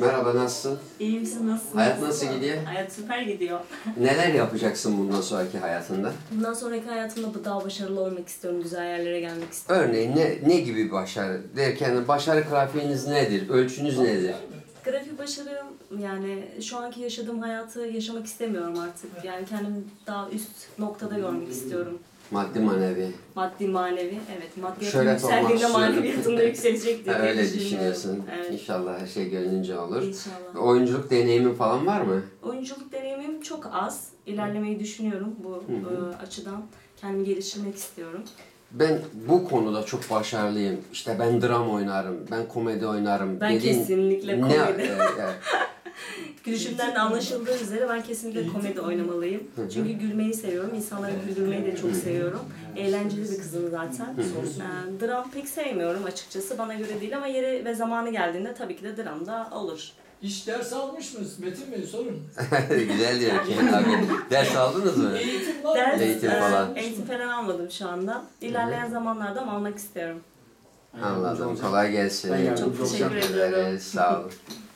Merhaba, nasılsın? İyi misin? Nasılsın? Hayat nasıl gidiyor? Hayat süper gidiyor. Neler yapacaksın bundan sonraki hayatında? Bundan sonraki hayatımda daha başarılı olmak istiyorum. Güzel yerlere gelmek istiyorum. Örneğin ne, ne gibi bir başarı? Derken başarı grafiğiniz nedir? Ölçünüz nedir? Grafik başarım yani şu anki yaşadığım hayatı yaşamak istemiyorum artık. Yani kendimi daha üst noktada görmek istiyorum. Maddi manevi. Maddi manevi, evet. Maddiyatın Şöhret yükseldiğinde istiyorum. maneviyatın da yükselecek diye öyle düşünüyorsun. Evet. İnşallah her şey gönlünce olur. İnşallah. Oyunculuk deneyimin falan var mı? Oyunculuk deneyimim çok az. İlerlemeyi düşünüyorum bu e, açıdan. Kendimi geliştirmek istiyorum. Ben bu konuda çok başarılıyım. İşte ben dram oynarım, ben komedi oynarım. Ben dediğin kesinlikle ne- komedi. e, e, Gülüşümden de anlaşıldığı üzere ben kesinlikle komedi oynamalıyım. Çünkü gülmeyi seviyorum. İnsanları güldürmeyi de çok seviyorum. Eğlenceli bir kızım zaten. Ee, dram pek sevmiyorum açıkçası. Bana göre değil ama yeri ve zamanı geldiğinde tabii ki de dram da olur. Hiç ders almış mısınız Metin Bey sorun. Güzel diyor Kenan abi. Ders aldınız mı? Eğitim var Ders, mı? Eğitim e, falan. eğitim falan almadım şu anda. İlerleyen zamanlarda ama almak istiyorum. Anladım. Kolay gelsin. Çok teşekkür ediyorum. Sağ olun.